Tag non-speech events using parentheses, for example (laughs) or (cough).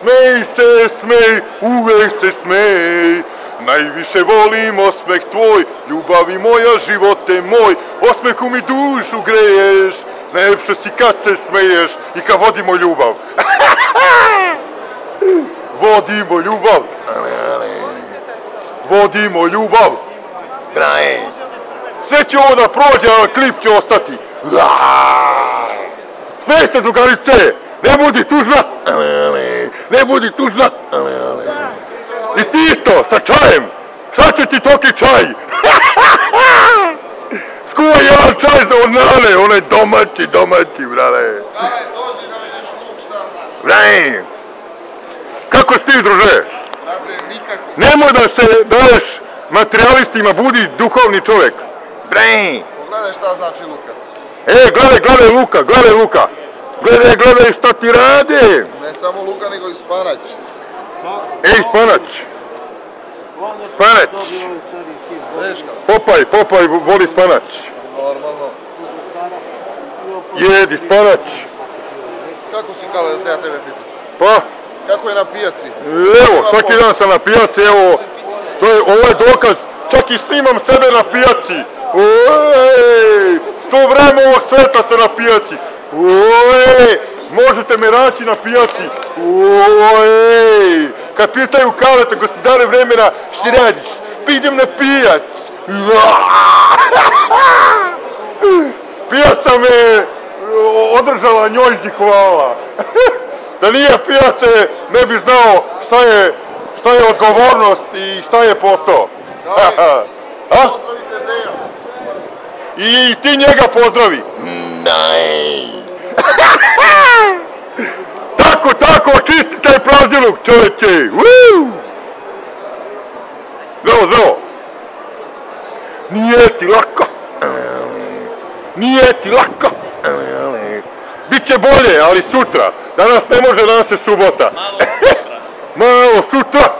Smej se, smej, uvek se smej. Najviše volim osmeh tvoj, ljubavi moja, živote moj, osmehu mi dušu greješ, najljepše si kad se smeješ i kad vodimo ljubav. (laughs) vodimo ljubav, vodimo ljubav. Braje. Sve će ovo da prođe, a klip će ostati. Smej se, drugarice, ne budi tužna, ne budi tužna. I ti isto, sa čajem. Šta će ti toki čaj? (laughs) Skuvaj jedan čaj od nane, onaj domaći, domaći, brale. Dale, dođi da vidiš luk šta znaš. Brale. Kako si ti, druže? Dakle, nikako. Nemoj da se daješ materialistima, budi duhovni čovjek. Brale. Pogledaj šta znači lukac. E, gledaj, gledaj Luka, gledaj Luka. Gledaj, gledaj što ti radi. Samo luka, nego i spanać. Ej, spanać. Spanać. Popaj, popaj, voli spanać. normalno. Jedi spanać. Kako si kale da te ja tebe pitam? Pa, Kako je na pijaci? evo, svaki dan sam na pijaci, evo, to je, ovo je dokaz, čak i snimam sebe na pijaci. Ojej, svo vreme ovog sveta sam na pijaci. Ojej, možete me naći na pijaci. Ojej, kad pitaju kaleta, gospodare vremena, šta radiš? Pa idem na pijac. (laughs) Pijaca me održala njoj hvala. (laughs) Da nije pijace, ne bi znao šta je, šta je odgovornost i šta je posao. (laughs) A? I ti njega pozdravi. Nej. (laughs) Tako, tako, čisti taj prazdnjeluk, čovječe. Zdravo, zdravo. Nije ti lako. Nije ti lako. Biće bolje, ali sutra. Danas ne može, danas je subota. (laughs) Malo sutra. Malo juče.